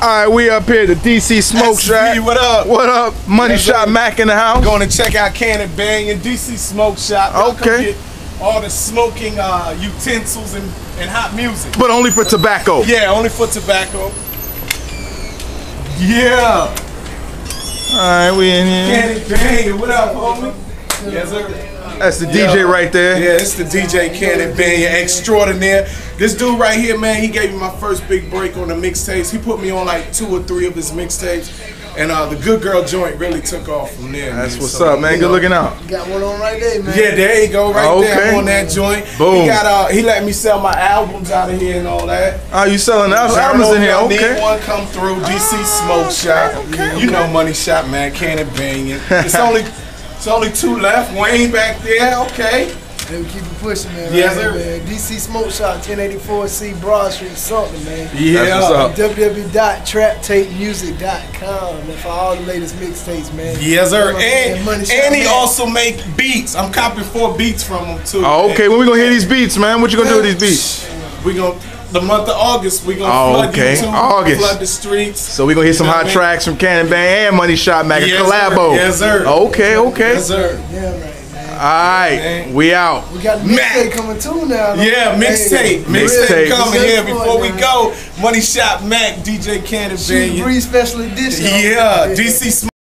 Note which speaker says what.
Speaker 1: All right, we up here at the DC Smoke Shop.
Speaker 2: what up?
Speaker 1: What up? Money
Speaker 2: Yes,
Speaker 1: Shot. Mac in the house.
Speaker 2: Going to check out Cannon Banyon and DC Smoke Shop.
Speaker 1: Okay.
Speaker 2: get all the smoking uh, utensils and, and hot music.
Speaker 1: But only for tobacco.
Speaker 2: Yeah, only for tobacco. Yeah.
Speaker 1: All right, we in here.
Speaker 2: Cannon Banyon, what up, homie? Yes, sir.
Speaker 1: That's the DJ right there.
Speaker 2: Yeah, it's the DJ Cannon Banyon extraordinaire. This dude right here, man, he gave me my first big break on the mixtapes. He put me on like two or three of his mixtapes. And uh, the Good Girl joint really took off from there.
Speaker 1: That's
Speaker 2: man.
Speaker 1: what's
Speaker 2: So,
Speaker 1: up, man. Good
Speaker 2: know,
Speaker 1: looking out.
Speaker 3: Got one on right there, man.
Speaker 2: Yeah, there you go, right
Speaker 1: Okay.
Speaker 2: there on that joint.
Speaker 1: Boom.
Speaker 2: He got uh, he let me sell my albums out of here and all that.
Speaker 1: Oh, you selling al-
Speaker 2: Y'all
Speaker 1: albums
Speaker 2: know
Speaker 1: in here?
Speaker 2: y'all Need
Speaker 1: Okay.
Speaker 2: one come through DC Smoke
Speaker 1: okay,
Speaker 2: Shop.
Speaker 1: okay,
Speaker 2: You know Money Shot, man. Cannon Banyon. It's only it's only two left. Wayne back there. Okay.
Speaker 3: Hey, we keep it pushing, man.
Speaker 2: Yes,
Speaker 3: right
Speaker 2: sir.
Speaker 3: here, man. DC Smoke Shop, 1084C Broad Street, something, man.
Speaker 1: That's what's up.
Speaker 3: www.traptapemusic.com man, for all the latest mixtapes, man.
Speaker 2: Yes, sir.
Speaker 3: Money
Speaker 2: And,
Speaker 3: Shot,
Speaker 2: and he
Speaker 3: man.
Speaker 2: also make beats. I'm copying four beats from him too.
Speaker 1: Oh, okay.
Speaker 2: man.
Speaker 1: When we gonna hear these beats, man? What you gonna do with these beats?
Speaker 2: We gonna the month of August. We gonna
Speaker 1: Oh,
Speaker 2: flood
Speaker 1: okay.
Speaker 2: YouTube,
Speaker 1: August.
Speaker 2: flood the streets.
Speaker 1: So we gonna hear some hot
Speaker 2: what I mean?
Speaker 1: tracks from Cannon Banyon and Money Shot Mac, a
Speaker 2: Yes, sir.
Speaker 1: collabo.
Speaker 2: Yes, sir.
Speaker 1: Okay, okay.
Speaker 2: Yes, sir.
Speaker 3: Yeah, right, man.
Speaker 1: All right, we out.
Speaker 3: We got the
Speaker 2: Mac.
Speaker 3: mixtape coming too now. though.
Speaker 2: Yeah, mixtape.
Speaker 3: Hey,
Speaker 1: Mixtape.
Speaker 2: Mixtape coming here before we go. Money Shot Mac, DJ Cannon
Speaker 3: Shoot
Speaker 2: Bang.
Speaker 3: Breeze Special Edition.
Speaker 2: Yeah, DC